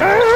Ah!